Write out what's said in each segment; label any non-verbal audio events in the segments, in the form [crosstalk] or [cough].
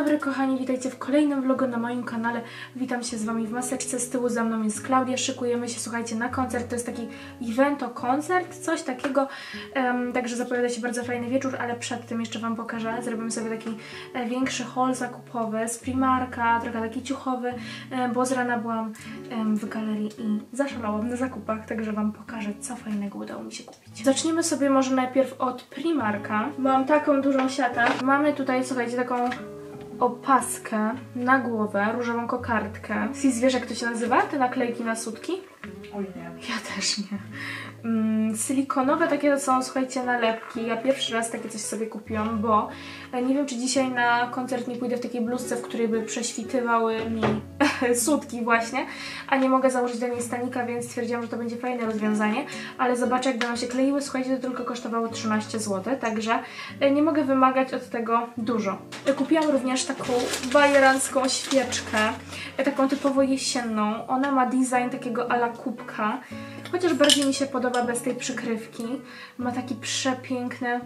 dobry kochani, witajcie w kolejnym vlogu na moim kanale. Witam się z Wami w maseczce, z tyłu za mną jest Klaudia, szykujemy się, słuchajcie, na koncert. To jest taki evento, koncert, coś takiego, um, także zapowiada się bardzo fajny wieczór, ale przed tym jeszcze Wam pokażę. Zrobimy sobie taki e, większy haul zakupowy z Primarka, trochę taki ciuchowy, e, bo z rana byłam w galerii i zaszalałam na zakupach, także Wam pokażę, co fajnego udało mi się kupić. Zacznijmy sobie może najpierw od Primarka. Mam taką dużą siatę. Mamy tutaj, słuchajcie, taką opaskę na głowę, różową kokardkę. Sis, wiesz jak to się nazywa? Te naklejki na sutki? Oj nie. Ja też nie. Mm, silikonowe takie to są, słuchajcie, nalepki. Ja pierwszy raz takie coś sobie kupiłam, bo e, nie wiem, czy dzisiaj na koncert nie pójdę w takiej bluzce, w której by prześwitywały mi [laughs] sutki właśnie, a nie mogę założyć do niej stanika, więc stwierdziłam, że to będzie fajne rozwiązanie, ale zobaczę, jak będą się kleiły. Słuchajcie, to tylko kosztowało 13 zł, także e, nie mogę wymagać od tego dużo. E, Kupiłam również taką bajerancką świeczkę, e, taką typowo jesienną. Ona ma design takiego ala kubka, chociaż bardziej mi się podoba bez tej przykrywki. Ma taki przepiękny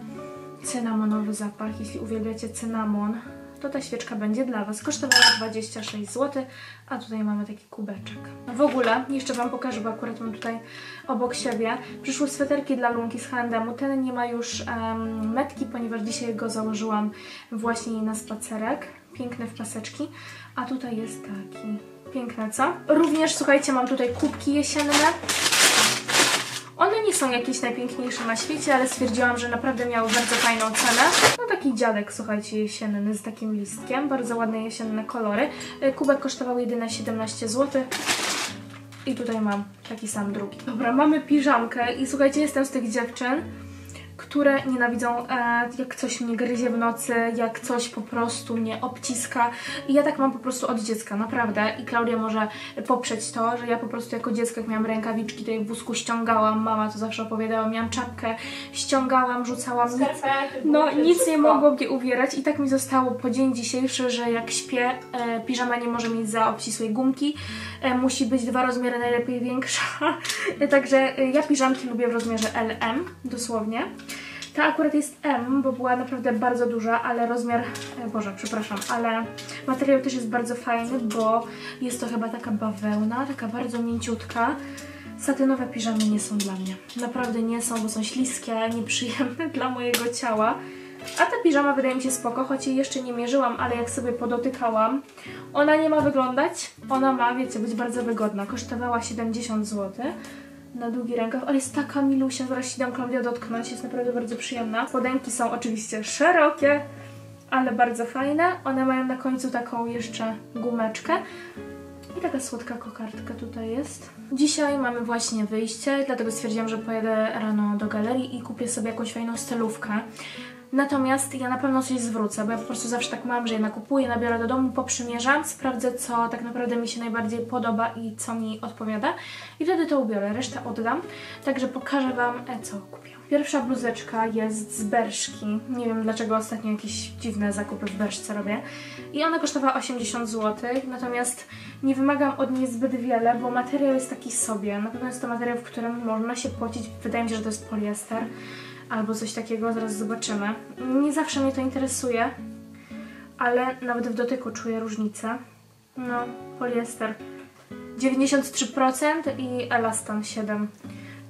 cynamonowy zapach. Jeśli uwielbiacie cynamon, to ta świeczka będzie dla Was. Kosztowała 26 zł, a tutaj mamy taki kubeczek. W ogóle, jeszcze Wam pokażę, bo akurat mam tutaj obok siebie, przyszły sweterki dla Lunki z H&M. Ten nie ma już um, metki, ponieważ dzisiaj go założyłam właśnie na spacerek. Piękne w paseczki. A tutaj jest taki. Piękne, co? Również, słuchajcie, mam tutaj kubki jesienne. One nie są jakieś najpiękniejsze na świecie, ale stwierdziłam, że naprawdę miały bardzo fajną cenę. No taki dziadek, słuchajcie, jesienny z takim listkiem. Bardzo ładne jesienne kolory. Y, Kubek kosztował jedyne 17 zł. I tutaj mam taki sam drugi. Dobra, mamy piżamkę i słuchajcie, jestem z tych dziewczyn, które nienawidzą, e, jak coś mnie gryzie w nocy, jak coś po prostu mnie obciska. I ja tak mam po prostu od dziecka, naprawdę. I Klaudia może poprzeć to, że ja po prostu jako dziecko, jak miałam rękawiczki, to je w wózku ściągałam, mama to zawsze opowiadała, miałam czapkę, ściągałam, rzucałam. Skarpety, no nic nie wszystko. mogło mnie uwierać i tak mi zostało po dzień dzisiejszy, że jak śpię, e, piżama nie może mieć za obcisłej gumki, e, musi być dwa rozmiary, najlepiej większa. [laughs] Także e, ja piżamki lubię w rozmiarze LM, dosłownie. Ta akurat jest M, bo była naprawdę bardzo duża, ale rozmiar, e, Boże, przepraszam, ale materiał też jest bardzo fajny, bo jest to chyba taka bawełna, taka bardzo mięciutka. Satynowe piżamy nie są dla mnie. Naprawdę nie są, bo są śliskie, nieprzyjemne [laughs] dla mojego ciała. A ta piżama wydaje mi się spoko, choć jej jeszcze nie mierzyłam, ale jak sobie podotykałam, ona nie ma wyglądać. Ona ma, wiecie, być bardzo wygodna. Kosztowała 70 zł na długi rękaw, ale jest taka milusia, zaraz się dam Klaudia dotknąć, jest naprawdę bardzo przyjemna. Spodenki są oczywiście szerokie, ale bardzo fajne. One mają na końcu taką jeszcze gumeczkę. I taka słodka kokardka tutaj jest. Dzisiaj mamy właśnie wyjście, dlatego stwierdziłam, że pojadę rano do galerii i kupię sobie jakąś fajną stylówkę. Natomiast ja na pewno coś zwrócę, bo ja po prostu zawsze tak mam, że je nakupuję, nabiorę do domu, poprzymierzam, sprawdzę co tak naprawdę mi się najbardziej podoba i co mi odpowiada i wtedy to ubiorę, resztę oddam. Także pokażę Wam, e, co kupię. Pierwsza bluzeczka jest z Berszki. Nie wiem dlaczego ostatnio jakieś dziwne zakupy w Berszce robię. I ona kosztowała 80 zł, natomiast nie wymagam od niej zbyt wiele, bo materiał jest taki sobie. Na pewno jest to materiał, w którym można się pocić. Wydaje mi się, że to jest poliester albo coś takiego, zaraz zobaczymy. Nie zawsze mnie to interesuje, ale nawet w dotyku czuję różnicę. No, poliester 93% i elastan 7%.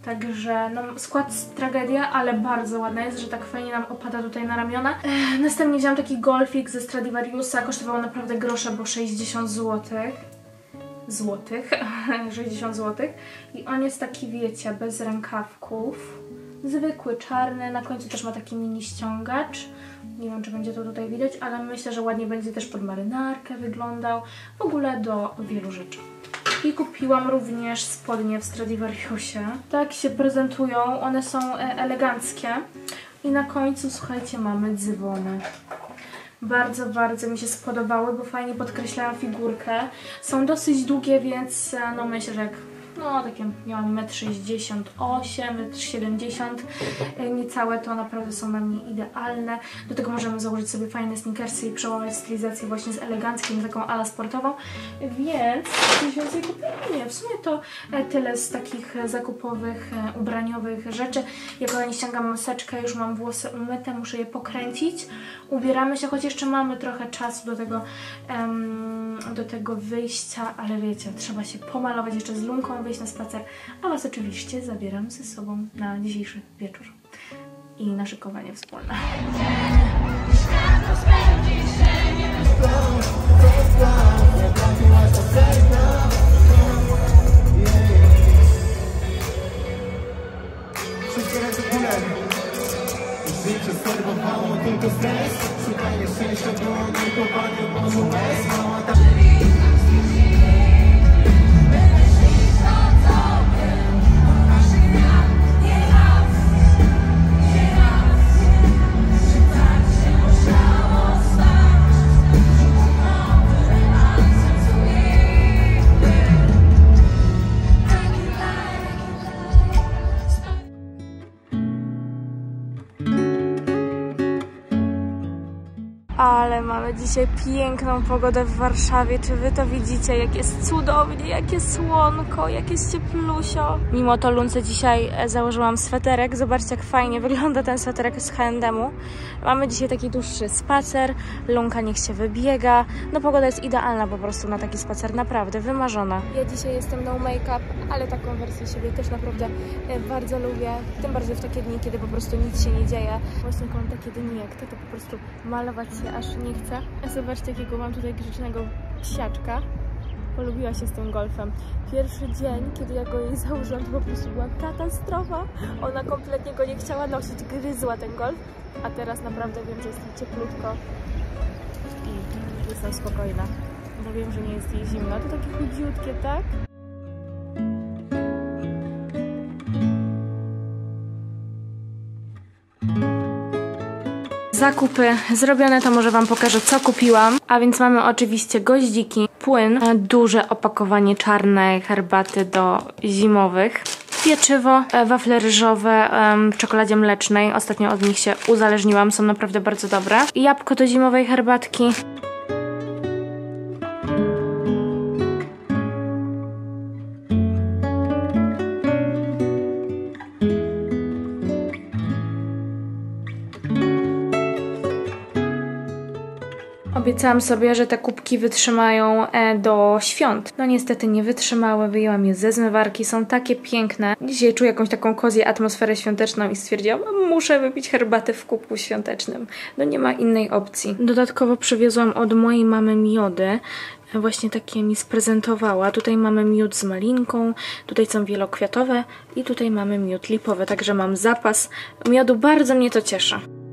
Także no, skład tragedia, ale bardzo ładna jest, że tak fajnie nam opada tutaj na ramiona. Ech, następnie wziąłam taki golfik ze Stradivariusa, kosztował naprawdę grosze, bo 60 zł. Złotych, 60 [laughs] zł. I on jest taki, wiecie, bez rękawków. Zwykły, czarny, na końcu też ma taki mini ściągacz. Nie wiem, czy będzie to tutaj widać, ale myślę, że ładnie będzie też pod marynarkę wyglądał. W ogóle do wielu rzeczy. I kupiłam również spodnie w Stradivariusie. Tak się prezentują, one są e, eleganckie. I na końcu, słuchajcie, mamy dzwony. Bardzo, bardzo mi się spodobały, bo fajnie podkreślają figurkę. Są dosyć długie, więc e, no myślę, że jak no takie, ja mam 1,68 m, 1,70 m, niecałe to naprawdę są na mnie idealne. Do tego możemy założyć sobie fajne sneakersy i przełamać stylizację właśnie z eleganckim, taką ala sportową, więc coś więcej kupiłam. Nie, w sumie to e, tyle z takich e, zakupowych, e, ubraniowych rzeczy. Ja kochani ściągam maseczkę, już mam włosy umyte, muszę je pokręcić. Ubieramy się, choć jeszcze mamy trochę czasu do tego, em, do tego wyjścia, ale wiecie, trzeba się pomalować jeszcze z lunką, wyjść na spacer, a Was oczywiście zabieram ze sobą na dzisiejszy wieczór i na szykowanie wspólne. Życie serwowało tylko stres Szukanie szczęścia było nurkowanie wokół łez Mała ta... mamy dzisiaj piękną pogodę w Warszawie. Czy wy to widzicie? Jak jest cudownie, jakie słonko, jak jest cieplusio. Mimo to Lunce dzisiaj e, założyłam sweterek. Zobaczcie, jak fajnie wygląda ten sweterek z H&M-u. Mamy dzisiaj taki dłuższy spacer. Lunka niech się wybiega. No pogoda jest idealna po prostu na taki spacer. Naprawdę wymarzona. Ja dzisiaj jestem no make-up, ale taką wersję siebie też naprawdę e, bardzo lubię. Tym bardziej w takie dni, kiedy po prostu nic się nie dzieje. Właśnie mam takie dni jak te, to po prostu malować się aż nie A zobaczcie, jakiego mam tutaj grzecznego psiaczka. Polubiła się z tym golfem. Pierwszy dzień, kiedy ja go jej [laughs] założyłam, to po prostu była katastrofa. Ona kompletnie go nie chciała nosić, gryzła ten golf. A teraz naprawdę wiem, że jest cieplutko i jestem spokojna. Bo wiem, że nie jest jej zimno. To takie chudziutkie, tak? Zakupy zrobione, to może Wam pokażę, co kupiłam. A więc mamy oczywiście goździki, płyn, e, duże opakowanie czarnej herbaty do zimowych, pieczywo, e, wafle ryżowe w czekoladzie mlecznej. Ostatnio od nich się uzależniłam, są naprawdę bardzo dobre. Jabłko do zimowej herbatki. Obiecałam sobie, że te kubki wytrzymają e, do świąt. No niestety nie wytrzymały, wyjęłam je ze zmywarki, są takie piękne. Dzisiaj czuję jakąś taką kozję atmosferę świąteczną i stwierdziłam, "No, muszę wypić herbatę w kubku świątecznym. No nie ma innej opcji. Dodatkowo przywiozłam od mojej mamy miody. Właśnie takie mi sprezentowała. Tutaj mamy miód z malinką, tutaj są wielokwiatowe i tutaj mamy miód lipowy, także mam zapas miodu. Bardzo mnie to cieszy.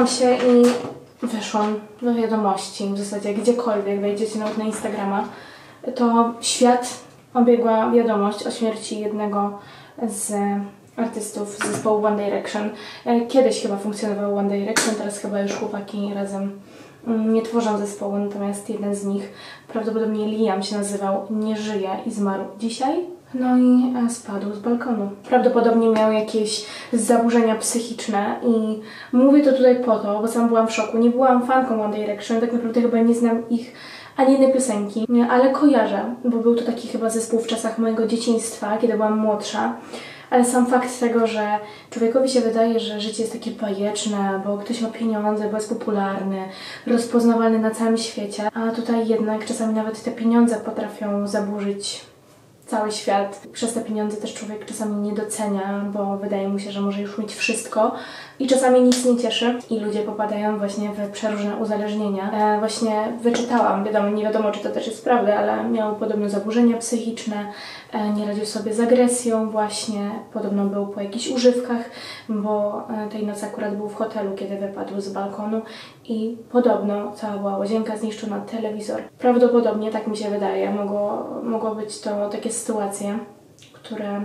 Wykąpałam się i wyszłam do wiadomości, w zasadzie gdziekolwiek wejdziecie nawet na Instagrama, to świat obiegła wiadomość o śmierci jednego z artystów zespołu One Direction. E, Kiedyś chyba funkcjonował One Direction, teraz chyba już chłopaki razem mm, nie tworzą zespołu, natomiast jeden z nich, prawdopodobnie Liam się nazywał, nie żyje i zmarł dzisiaj. No i e, spadł z balkonu. Prawdopodobnie miał jakieś zaburzenia psychiczne i mówię to tutaj po to, bo sam byłam w szoku. Nie byłam fanką One Direction, tak naprawdę chyba nie znam ich ani jednej piosenki, ale kojarzę, bo był to taki chyba zespół w czasach mojego dzieciństwa, kiedy byłam młodsza. Ale sam fakt tego, że człowiekowi się wydaje, że życie jest takie bajeczne, bo ktoś ma pieniądze, bo jest popularny, rozpoznawalny na całym świecie, a tutaj jednak czasami nawet te pieniądze potrafią zaburzyć cały świat. Przez te pieniądze też człowiek czasami nie docenia, bo wydaje mu się, że może już mieć wszystko i czasami nic nie cieszy i ludzie popadają właśnie w przeróżne uzależnienia. E, właśnie wyczytałam, wiadomo, nie wiadomo czy to też jest prawda, ale miał podobno zaburzenia psychiczne, nie radził sobie z agresją właśnie, podobno był po jakichś używkach, bo e, tej nocy akurat był w hotelu, kiedy wypadł z balkonu i podobno cała była łazienka zniszczona, telewizor. Prawdopodobnie, tak mi się wydaje, mogło, mogło być to takie sytuacje, które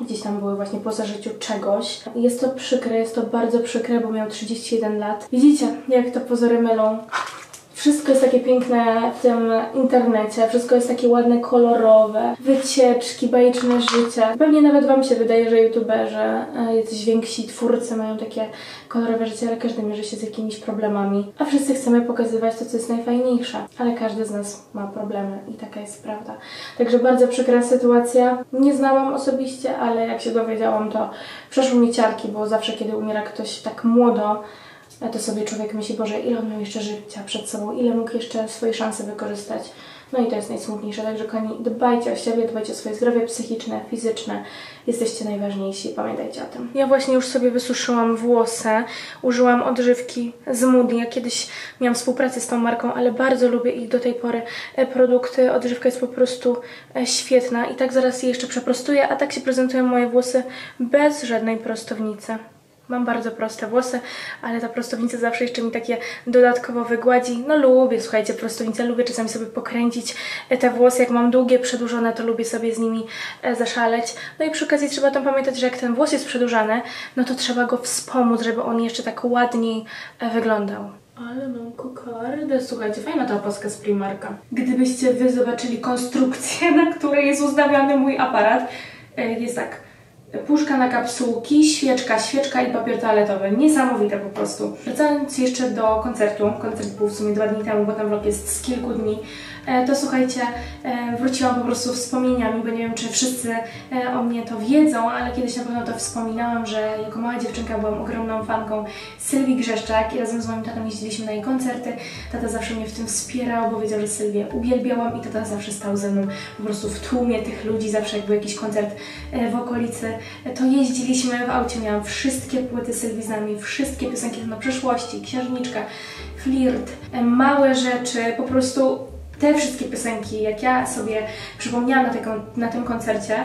gdzieś tam były właśnie po zażyciu czegoś. Jest to przykre, jest to bardzo przykre, bo miał 31 lat. Widzicie, jak to pozory mylą. Wszystko jest takie piękne w tym internecie, wszystko jest takie ładne, kolorowe, wycieczki, bajeczne życie. Pewnie nawet Wam się wydaje, że youtuberzy, e, jacyś więksi twórcy mają takie kolorowe życie, ale każdy mierzy się z jakimiś problemami. A wszyscy chcemy pokazywać to, co jest najfajniejsze. Ale każdy z nas ma problemy i taka jest prawda. Także bardzo przykra sytuacja. Nie znałam osobiście, ale jak się dowiedziałam, to przeszło mi ciarki, bo zawsze, kiedy umiera ktoś tak młodo, to sobie człowiek myśli, Boże, ile on miał jeszcze życia przed sobą, ile mógł jeszcze swojej szansy wykorzystać. No i to jest najsmutniejsze, także kochani, dbajcie o siebie, dbajcie o swoje zdrowie psychiczne, fizyczne. Jesteście najważniejsi, pamiętajcie o tym. Ja właśnie już sobie wysuszyłam włosy, użyłam odżywki z Moody. Ja kiedyś miałam współpracę z tą marką, ale bardzo lubię ich do tej pory e, produkty. Odżywka jest po prostu e, świetna i tak zaraz je jeszcze przeprostuję, a tak się prezentują moje włosy bez żadnej prostownicy. Mam bardzo proste włosy, ale ta prostownica zawsze jeszcze mi takie dodatkowo wygładzi. No lubię, słuchajcie, prostownicę, lubię czasami sobie pokręcić e, te włosy. Jak mam długie, przedłużone, to lubię sobie z nimi e, zaszaleć. No i przy okazji trzeba tam pamiętać, że jak ten włos jest przedłużany, no to trzeba go wspomóc, żeby on jeszcze tak ładniej e, wyglądał. Ale mam kokardę. Słuchajcie, fajna ta opaska z Primarka. Gdybyście Wy zobaczyli konstrukcję, [laughs] na której jest ustawiany mój aparat, jest tak puszka na kapsułki, świeczka, świeczka i papier toaletowy. Niesamowite po prostu. Wracając jeszcze do koncertu, koncert był w sumie dwa dni temu, bo ten vlog jest z kilku dni, to słuchajcie, e, wróciłam po prostu wspomnieniami, bo nie wiem, czy wszyscy e, o mnie to wiedzą, ale kiedyś na pewno to wspominałam, że jako mała dziewczynka byłam ogromną fanką Sylwii Grzeszczak i razem z moim tatą jeździliśmy na jej koncerty. Tata zawsze mnie w tym wspierał, bo wiedział, że Sylwię uwielbiałam i tata zawsze stał ze mną po prostu w tłumie tych ludzi, zawsze jak był jakiś koncert w okolicy, to jeździliśmy w aucie, miałam wszystkie płyty Sylwii z nami, wszystkie piosenki na przyszłości, Księżniczka, Flirt, małe rzeczy, po prostu te wszystkie piosenki, jak ja sobie przypomniałam na, na tym koncercie,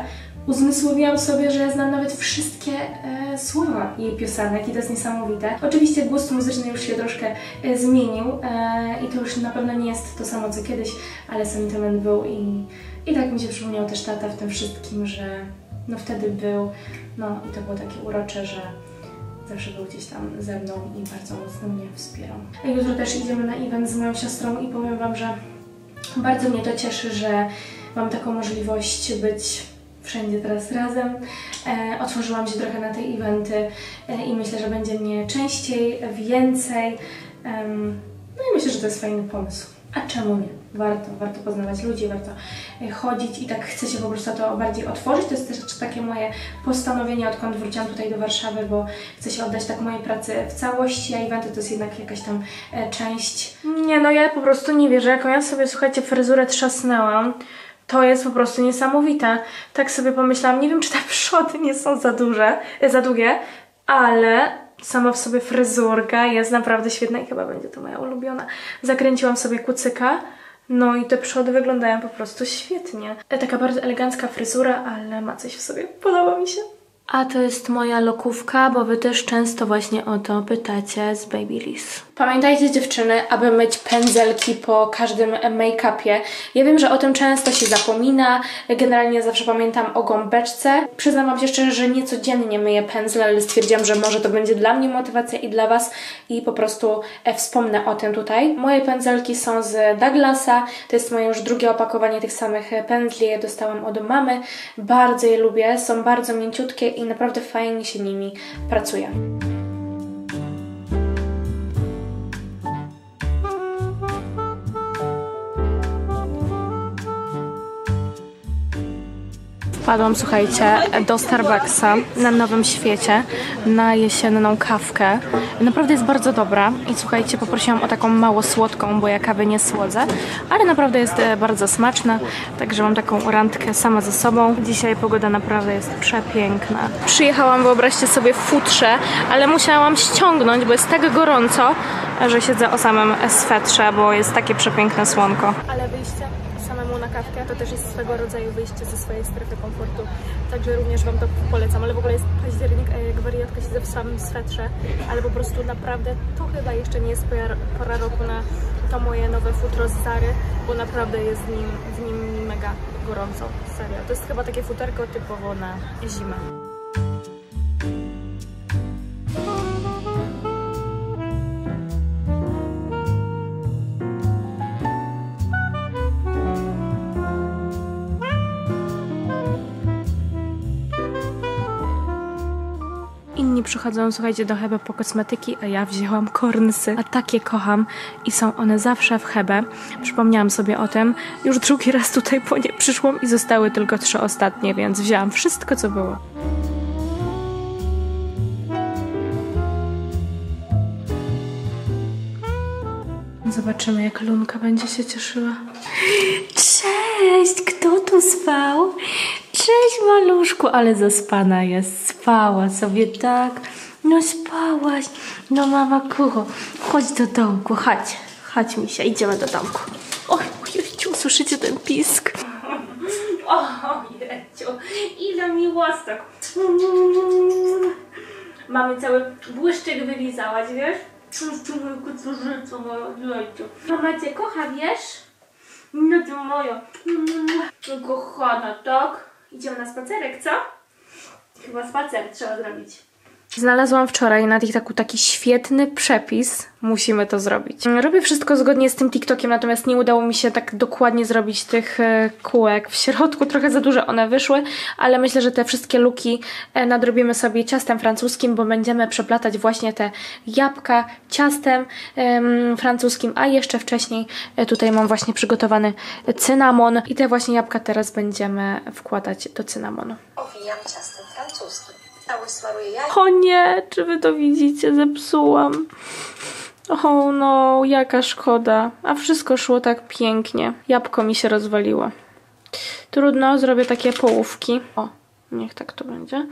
uzmysłowiłam sobie, że znam nawet wszystkie e, słowa jej piosenek i to jest niesamowite. Oczywiście gust muzyczny już się troszkę e, zmienił e, i to już na pewno nie jest to samo co kiedyś, ale sentyment był i, i tak mi się przypomniał też tata w tym wszystkim, że no wtedy był, no i to było takie urocze, że zawsze był gdzieś tam ze mną i bardzo mocno mnie wspierał. Jutro też idziemy na event z moją siostrą i powiem Wam, że bardzo mnie to cieszy, że mam taką możliwość być wszędzie teraz razem. E, otworzyłam się trochę na te eventy e, i myślę, że będzie mnie częściej, więcej. no i myślę, że to jest fajny pomysł. A czemu nie? Warto, warto poznawać ludzi, warto e, chodzić i tak chcę się po prostu to bardziej otworzyć. To jest też takie moje postanowienie, odkąd wróciłam tutaj do Warszawy, bo chcę się oddać tak mojej pracy w całości, a eventy to jest jednak jakaś tam e, część. Nie, no ja po prostu nie wierzę, jaką ja sobie, słuchajcie, fryzurę trzasnęłam. To jest po prostu niesamowite. Tak sobie pomyślałam, nie wiem, czy te [laughs] przody nie są za duże, e, za długie, ale sama w sobie fryzurka jest naprawdę świetna i chyba będzie to moja ulubiona. Zakręciłam sobie kucyka, no i te przody wyglądają po prostu świetnie. Taka bardzo elegancka fryzura, ale ma coś w sobie. Podoba mi się. A to jest moja lokówka, bo Wy też często właśnie o to pytacie z Babyliss. Pamiętajcie dziewczyny, aby myć pędzelki po każdym make-upie. Ja wiem, że o tym często się zapomina. Generalnie zawsze pamiętam o gąbeczce. Przyznam Wam się szczerze, że nie codziennie myję pędzle, ale stwierdziłam, że może to będzie dla mnie motywacja i dla Was i po prostu e, wspomnę o tym tutaj. Moje pędzelki są z Douglasa. To jest moje już drugie opakowanie tych samych pędzli. Je dostałam od mamy. Bardzo je lubię. Są bardzo mięciutkie i naprawdę fajnie się nimi pracuje. Wpadłam, słuchajcie, do Starbucksa na Nowym Świecie na jesienną kawkę. Naprawdę jest bardzo dobra i słuchajcie, poprosiłam o taką mało słodką, bo ja kawy nie słodzę, ale naprawdę jest e, bardzo smaczna, także mam taką randkę sama ze sobą. Dzisiaj pogoda naprawdę jest przepiękna. Przyjechałam, wyobraźcie sobie, w futrze, ale musiałam ściągnąć, bo jest tak gorąco, że siedzę o samym swetrze, bo jest takie przepiękne słonko. Ale kawkę to też jest swego rodzaju wyjście ze swojej strefy komfortu. Także również Wam to polecam, ale w ogóle jest październik, a jak wariatka siedzę w samym swetrze, ale po prostu naprawdę to chyba jeszcze nie jest pora, roku na to moje nowe futro z Zary, bo naprawdę jest w nim, w nim mega gorąco, serio. To jest chyba takie futerko typowo na zimę. Przychodzą, słuchajcie, do Hebe po kosmetyki, a ja wzięłam kornsy, a takie kocham i są one zawsze w Hebe. Przypomniałam sobie o tym. Już drugi raz tutaj po nie przyszłam i zostały tylko trzy ostatnie, więc wzięłam wszystko, co było. Zobaczymy, jak Lunka będzie się cieszyła. Cześć! Kto tu spał? Cześć, maluszku, ale zaspana jest. Spała sobie, tak? No spałaś. No mama kucho, chodź do domku, chodź. Chodź, Misia, idziemy do domku. Oj, ojejciu, słyszycie ten pisk? [laughs] O, jeciu, ile miłostek. Mamy cały błyszczyk wylizałaś, wiesz? Życie moje jejciu. Mama cię kocha, wiesz? No to moja. Kochana, tak? Idziemy na spacerek, co? Chyba spacer trzeba zrobić. Znalazłam wczoraj na TikToku taki świetny przepis. Musimy to zrobić. Robię wszystko zgodnie z tym TikTokiem, natomiast nie udało mi się tak dokładnie zrobić tych e, kółek w środku. Trochę za duże one wyszły, ale myślę, że te wszystkie luki e, nadrobimy sobie ciastem francuskim, bo będziemy przeplatać właśnie te jabłka ciastem em, francuskim, a jeszcze wcześniej e, tutaj mam właśnie przygotowany cynamon i te właśnie jabłka teraz będziemy wkładać do cynamonu. Owijam ciastem jajkiem. O nie, czy wy to widzicie? Zepsułam. O no, jaka szkoda. A wszystko szło tak pięknie. Jabłko mi się rozwaliło. Trudno, zrobię takie połówki. O, niech tak to będzie.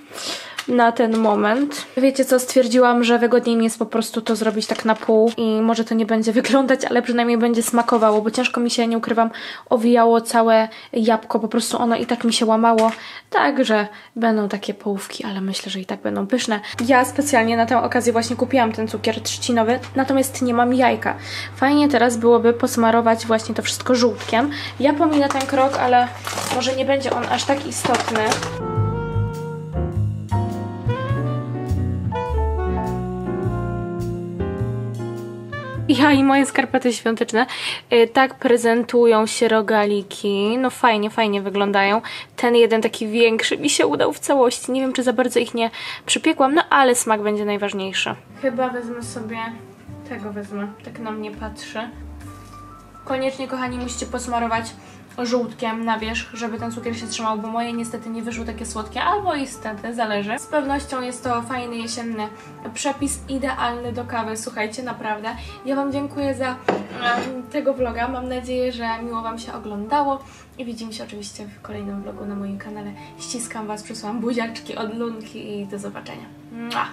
Na ten moment. Wiecie co, stwierdziłam, że wygodniej mi jest po prostu to zrobić tak na pół i może to nie będzie [laughs] wyglądać, ale przynajmniej będzie smakowało, bo ciężko mi się, nie ukrywam, owijało całe jabłko, po prostu ono i tak mi się łamało, także będą takie połówki, ale myślę, że i tak będą pyszne. Ja specjalnie na tę okazję właśnie kupiłam ten cukier trzcinowy, natomiast nie mam jajka. Fajnie teraz byłoby posmarować właśnie to wszystko żółtkiem. Ja pominę ten krok, ale może nie będzie on aż tak istotny. Ja i moje skarpety świąteczne. Y, Tak prezentują się rogaliki. No fajnie, fajnie wyglądają. Ten jeden taki większy mi się udał w całości. Nie wiem, czy za bardzo ich nie przypiekłam, no ale smak będzie najważniejszy. Chyba wezmę sobie... Tego wezmę. Tak na mnie patrzy. Koniecznie, kochani, musicie posmarować żółtkiem na wierzch, żeby ten cukier się trzymał, bo moje niestety nie wyszły takie słodkie, albo niestety, zależy. Z pewnością jest to fajny jesienny przepis, idealny do kawy, słuchajcie, naprawdę. Ja Wam dziękuję za tego vloga, mam nadzieję, że miło Wam się oglądało i widzimy się oczywiście w kolejnym vlogu na moim kanale. Ściskam Was, przesyłam buziaczki od Lunki i do zobaczenia. Mua!